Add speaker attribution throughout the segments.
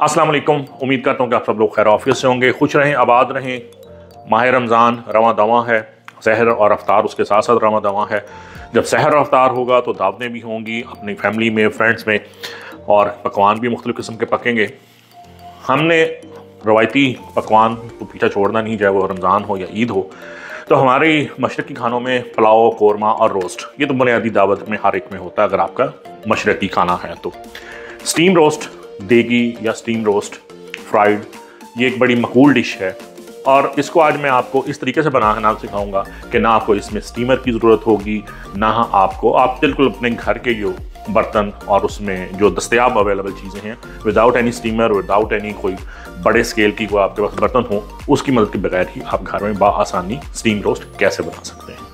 Speaker 1: अस्सलाम वालेकुम। उम्मीद करता हूँ कि आप सब लोग खैर ऑफ़िस से होंगे, खुश रहें, आबाद रहें। माह रमज़ान रवा दवा है सहर और अफ्तार उसके साथ साथ रवा दवा है। जब सहर और होगा तो दावतें भी होंगी अपनी फैमिली में, फ्रेंड्स में और पकवान भी मुख्तु किस्म के पकेंगे। हमने रवायती पकवान तो पीछा छोड़ना नहीं, चाहे वो रमज़ान हो या ईद हो। तो हमारे मशरक़ी खानों में पुलाव, कौरमा और रोस्ट, ये तो बुनियादी दावत में हर एक में होता है, अगर आपका मशरक़ी खाना है तो। स्टीम रोस्ट देगी या स्टीम रोस्ट फ्राइड ये एक बड़ी मकूल डिश है। और इसको आज मैं आपको इस तरीके से बनाना सिखाऊँगा कि ना आपको इसमें स्टीमर की ज़रूरत होगी, ना आपको, आप बिल्कुल अपने घर के जो बर्तन और उसमें जो दस्तियाब अवेलेबल चीज़ें हैं without any steamer without any कोई बड़े स्केल की कोई आपके पास बर्तन हो, उसकी मदद के बगैर ही आप घर में बसानी स्टीम रोस्ट कैसे बना सकते हैं।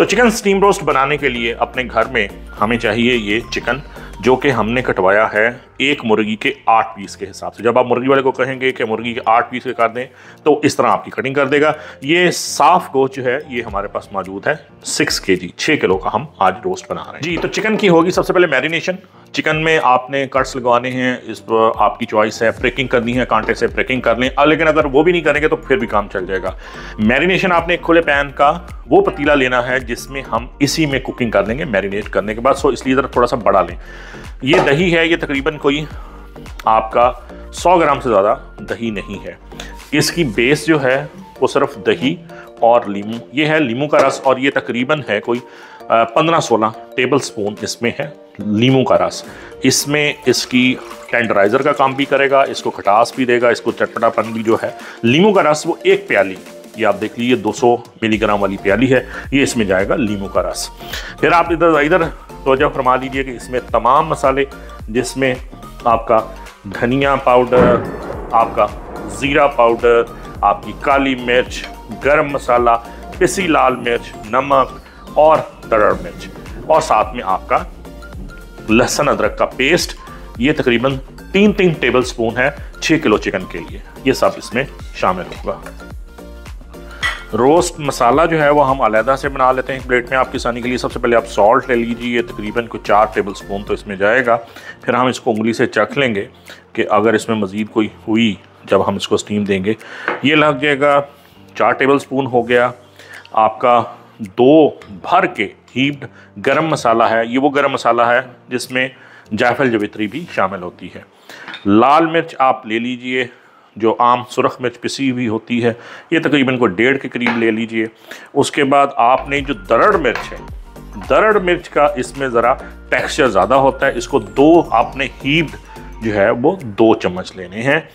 Speaker 1: तो चिकन स्टीम रोस्ट बनाने के लिए अपने घर में हमें चाहिए ये चिकन जो कि हमने कटवाया है एक मुर्गी के आठ पीस के हिसाब से। जब आप मुर्गी वाले को कहेंगे कि मुर्गी के आठ पीस के कर दें तो इस तरह आपकी कटिंग कर देगा। ये साफ़ जो है, ये हमारे पास मौजूद है सिक्स के जी छः किलो का हम आज रोस्ट बना रहे हैं। जी तो चिकन की होगी सबसे पहले मैरिनेशन चिकन में आपने कट्स लगवाने हैं, इस पर आपकी चॉइस है प्रेकिंग करनी है, कांटे से प्रेकिंग कर लें। लेकिन अगर वो भी नहीं करेंगे तो फिर भी काम चल जाएगा। मैरिनेशन आपने एक खुले पैन का वो पतीला लेना है, जिसमें हम इसी में कुकिंग कर लेंगे मैरिनेट करने के बाद। सो इसलिए ज़रा थोड़ा सा बड़ा लें। ये दही है, ये तकरीबन कोई आपका 100 ग्राम से ज़्यादा दही नहीं है। इसकी बेस जो है, वो सिर्फ़ दही और लीमू। ये है लीमू का रस और ये तकरीबन है कोई पंद्रह सोलह टेबल स्पून इसमें है। लीमू का रस। इसमें इसकी टेंडराइज़र का काम भी करेगा, इसको खटास भी देगा, इसको चटपटापन भी जो है। लीमू का रस वो एक प्याली, ये आप देख लीजिए 200 मिलीग्राम वाली प्याली है, ये इसमें जाएगा लीमू का रस। फिर आप इधर इधर तोजह फरमा लीजिए कि इसमें तमाम मसाले, जिसमें आपका धनिया पाउडर, आपका ज़ीरा पाउडर, आपकी काली मिर्च, गरम मसाला, पिसी लाल मिर्च, नमक और तरड़ मिर्च। और साथ में आपका लहसुन, अदरक का पेस्ट ये तकरीबन तीन तीन टेबल स्पून है छः किलो चिकन के लिए। ये सब इसमें शामिल होगा। रोस्ट मसाला जो है, वो हम अलहदा से बना लेते हैं। प्लेट में आपकी आसानी के लिए सबसे पहले आप सॉल्ट ले लीजिए। ये तकरीबन कुछ चार टेबल स्पून तो इसमें जाएगा। फिर हम इसको उंगली से चख लेंगे कि अगर इसमें मज़ीद कोई हुई, जब हम इसको स्टीम देंगे। ये लग जाएगा, चार टेबल स्पून हो गया। आपका दो भर के हीप्ड गरम मसाला है, ये वो गरम मसाला है जिसमें जायफल जवित्री भी शामिल होती है। लाल मिर्च आप ले लीजिए, जो आम सुरख मिर्च पिसी हुई होती है, ये तकरीबन को डेढ़ के करीब ले लीजिए। उसके बाद आपने जो दरड़ मिर्च है, दरड़ मिर्च का इसमें ज़रा टेक्सचर ज़्यादा होता है, इसको दो आपने हीप्ड जो है वो दो चम्मच लेने हैं।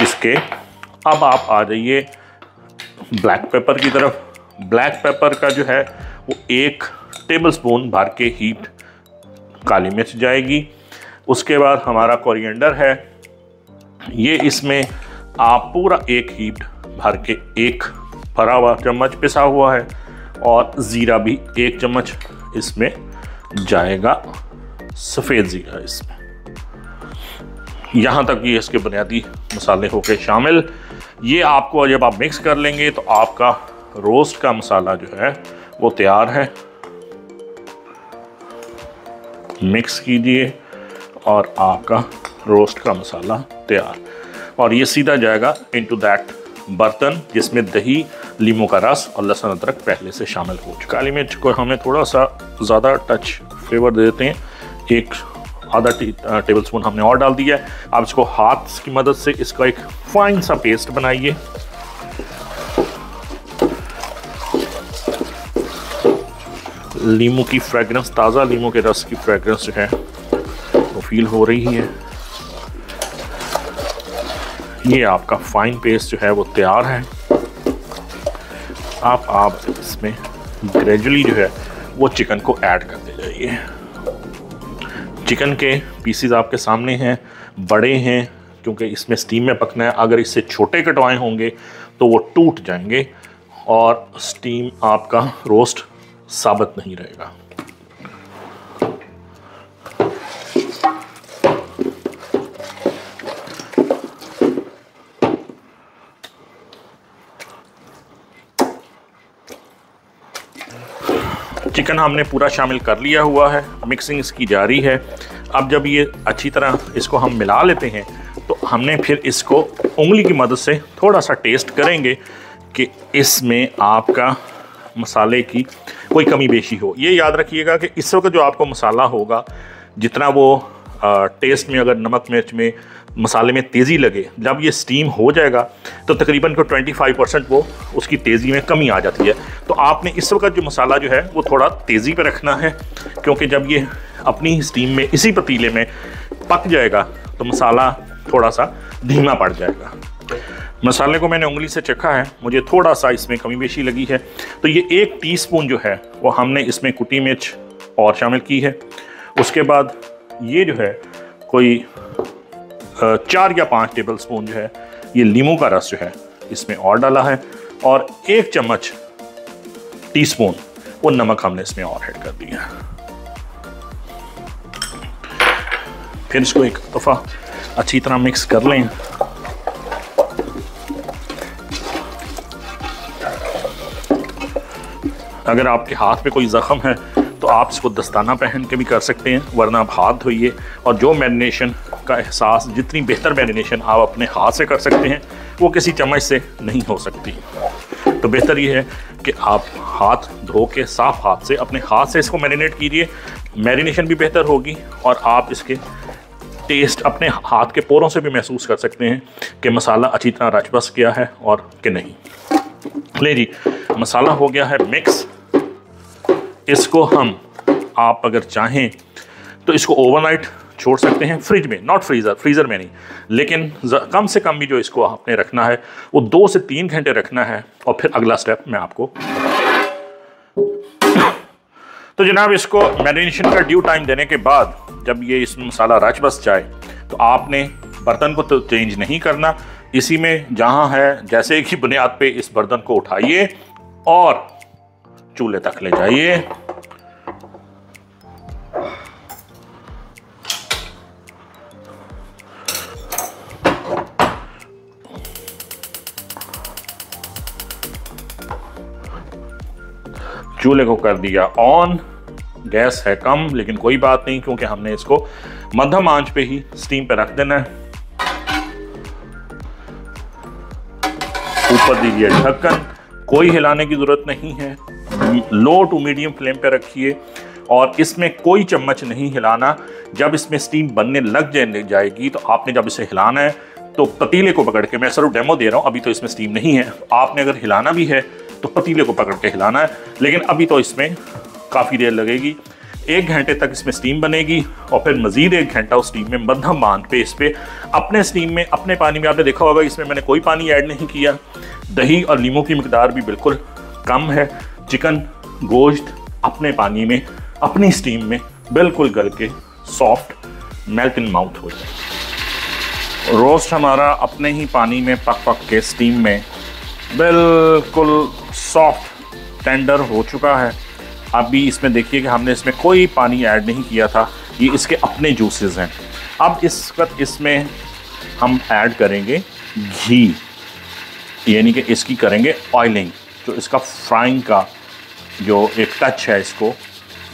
Speaker 1: इसके अब आप आ जाइए ब्लैक पेपर की तरफ़। ब्लैक पेपर का जो है वो एक टेबल स्पून भर के हीट काली मिर्च जाएगी। उसके बाद हमारा कोरिएंडर है। ये इसमें आप पूरा एक हीट भर के एक भरा हुआ चम्मच पिसा हुआ है और ज़ीरा भी एक चम्मच इसमें जाएगा। सफ़ेद ज़ीरा इसमें। यहाँ तक ये इसके बुनियादी मसाले होके शामिल। ये आपको जब आप मिक्स कर लेंगे तो आपका रोस्ट का मसाला जो है वो तैयार है। मिक्स कीजिए और आपका रोस्ट का मसाला तैयार। और ये सीधा जाएगा इनटू दैट बर्तन, जिसमें दही, लीमू का रस और लहसुन अदरक पहले से शामिल हो चुका काली मिर्च को हमें थोड़ा सा ज़्यादा टच फ्लेवर दे देते हैं। एक आधा टेबल स्पून हमने और डाल दिया है। आप इसको हाथ की मदद से इसका एक फाइन सा पेस्ट बनाइए। लीमू की फ्रेगरेंस ताज़ा लीमू के रस की फ्रेगरेंस जो है, वो फील हो रही है। ये आपका फाइन पेस्ट जो है, वो तैयार है। आप आप इसमें ग्रेजुअली जो है, वो चिकन को ऐड करते जाइए। चिकन के पीसीज आपके सामने हैं, बड़े हैं, क्योंकि इसमें स्टीम में पकना है। अगर इससे छोटे कटवाए होंगे तो वो टूट जाएँगे और स्टीम आपका रोस्ट साबित नहीं रहेगा। चिकन हमने पूरा शामिल कर लिया हुआ है, मिक्सिंग इसकी जारी है। अब जब ये अच्छी तरह इसको हम मिला लेते हैं तो हमने फिर इसको उंगली की मदद से थोड़ा सा टेस्ट करेंगे कि इसमें आपका मसाले की कोई कमी बेशी हो। ये याद रखिएगा कि इस वक्त जो आपको मसाला होगा जितना वो आ, टेस्ट में अगर नमक मिर्च में मसाले में तेज़ी लगे जब ये स्टीम हो जाएगा तो तकरीबन को 25 परसेंट वो उसकी तेज़ी में कमी आ जाती है। तो आपने इस वक्त जो मसाला जो है वो थोड़ा तेज़ी पे रखना है क्योंकि जब ये अपनी स्टीम में इसी पतीले में पक जाएगा तो मसाला थोड़ा सा धीमा पड़ जाएगा। मसाले को मैंने उंगली से चखा है, मुझे थोड़ा सा इसमें कमी बेशी लगी है। तो ये एक टीस्पून जो है, वो हमने इसमें कुटी मिर्च और शामिल की है। उसके बाद ये जो है, कोई चार या पाँच टेबल स्पून जो है, ये लीमू का रस जो है, इसमें और डाला है और एक चम्मच टीस्पून, वो नमक हमने इसमें और ऐड कर दिया। फिर इसको एक दफ़ा अच्छी तरह मिक्स कर लें। अगर आपके हाथ पे कोई ज़ख़म है तो आप इसको दस्ताना पहन के भी कर सकते हैं, वरना आप हाथ धोइए। और जो मैरिनेशन का एहसास, जितनी बेहतर मैरिनेशन आप अपने हाथ से कर सकते हैं, वो किसी चम्मच से नहीं हो सकती। तो बेहतर ये है कि आप हाथ धो के, साफ़ हाथ से, अपने हाथ से इसको मैरिनेट कीजिए। मैरिनेशन भी बेहतर होगी और आप इसके टेस्ट अपने हाथ के पोरों से भी महसूस कर सकते हैं कि मसाला अच्छी तरह रच बस गया है और कि नहीं। ले जी, मसाला हो गया है मिक्स। इसको हम, आप अगर चाहें तो इसको ओवरनाइट छोड़ सकते हैं। फ्रिज में नॉट फ्रीज़र फ्रीज़र में नहीं। लेकिन कम से कम भी जो इसको आपने रखना है, वो दो से तीन घंटे रखना है और फिर अगला स्टेप मैं आपको तो जनाब, इसको मैरिनेशन का ड्यू टाइम देने के बाद जब ये इसमें मसाला रच बस जाए तो आपने बर्तन को तो चेंज नहीं करना। इसी में जहाँ है, जैसे कि बुनियाद पे इस बर्तन को उठाइए और चूल्हे तक ले जाइए। चूल्हे को कर दिया ऑन गैस है कम, लेकिन कोई बात नहीं, क्योंकि हमने इसको मध्यम आँच पे ही स्टीम पे रख देना है। ऊपर दीजिए ढक्कन, कोई हिलाने की ज़रूरत नहीं है। लो टू मीडियम फ्लेम पे रखिए और इसमें कोई चम्मच नहीं हिलाना। जब इसमें स्टीम बनने लग जाएगी तो आपने जब इसे हिलाना है तो पतीले को पकड़ के मैं सिर्फ़ डेमो दे रहा हूँ, अभी तो इसमें स्टीम नहीं है। आपने अगर हिलाना भी है तो पतीले को पकड़ के हिलाना है, लेकिन अभी तो इसमें काफ़ी देर लगेगी। एक घंटे तक इसमें स्टीम बनेगी और फिर मज़ीद एक घंटा उस स्टीम में मध्यम बाँध पे इस पर अपने स्टीम में, अपने पानी में, आपने देखा होगा, इसमें मैंने कोई पानी ऐड नहीं किया। दही और लीमू की मकदार भी बिल्कुल कम है। चिकन गोश्त अपने पानी में, अपनी स्टीम में बिल्कुल गल के सॉफ्ट मेल्ट इन माउथ हो जाए। रोस्ट हमारा अपने ही पानी में पक पक के स्टीम में बिल्कुल सॉफ्ट टेंडर हो चुका है। अभी इसमें देखिए कि हमने इसमें कोई पानी ऐड नहीं किया था, ये इसके अपने जूसेस हैं। अब इस वक्त इसमें हम ऐड करेंगे घी, यानी कि इसकी करेंगे ऑयलिंग जो इसका फ्राइंग का जो एक टच है इसको,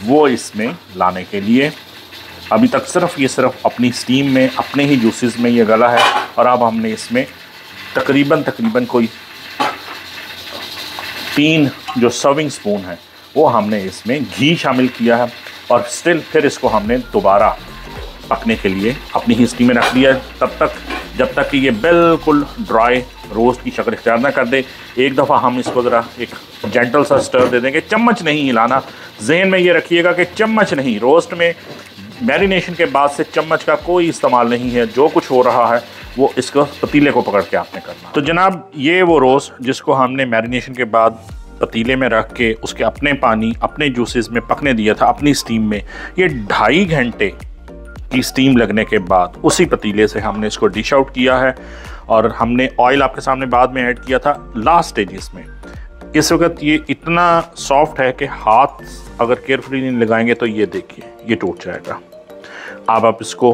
Speaker 1: वो इसमें लाने के लिए। अभी तक सिर्फ़ ये सिर्फ़ अपनी स्टीम में, अपने ही जूसेस में ये गला है और अब हमने इसमें तकरीबन तकरीबन कोई तीन जो सर्विंग स्पून है, वो हमने इसमें घी शामिल किया है और स्टिल फिर इसको हमने दोबारा पकने के लिए अपनी ही स्टीम में रख दिया तब तक, जब तक कि ये बिल्कुल ड्राई रोस्ट की शक्ल इख्तियार ना कर दे, एक दफ़ा हम इसको ज़रा एक जेंटल सा स्टर दे देंगे चम्मच नहीं हिलाना जहन में ये रखिएगा कि चम्मच नहीं रोस्ट में मैरिनेशन के बाद से चम्मच का कोई इस्तेमाल नहीं है जो कुछ हो रहा है वो इसको पतीले को पकड़ के आपने करना तो जनाब ये वो रोस्ट जिसको हमने मैरिनेशन के बाद पतीले में रख के उसके अपने पानी अपने जूसेस में पकने दिया था अपनी स्टीम में ये ढाई घंटे की स्टीम लगने के बाद उसी पतीले से हमने इसको डिश आउट किया है और हमने ऑयल आपके सामने बाद में ऐड किया था लास्ट स्टेज में इस वक्त ये इतना सॉफ्ट है कि हाथ अगर केयरफुली नहीं लगाएँगे तो ये देखिए, ये टूट जाएगा। अब आप इसको,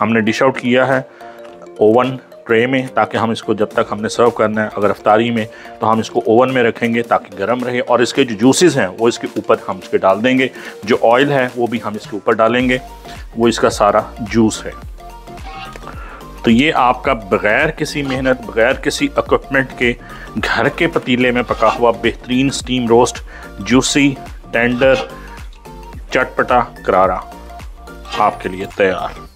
Speaker 1: हमने डिश आउट किया है ओवन ट्रे में ताकि हम इसको जब तक हमने सर्व करना है, अगर अफ्तारी में तो हम इसको ओवन में रखेंगे ताकि गर्म रहे और इसके जो जूसेस हैं, वो इसके ऊपर हम इसके डाल देंगे। जो ऑयल है, वो भी हम इसके ऊपर डालेंगे। वो इसका सारा जूस है। तो ये आपका बग़ैर किसी मेहनत, बग़ैर किसी इक्विपमेंट के घर के पतीले में पका हुआ बेहतरीन स्टीम रोस्ट जूसी टेंडर चटपटा करारा आपके लिए तैयार।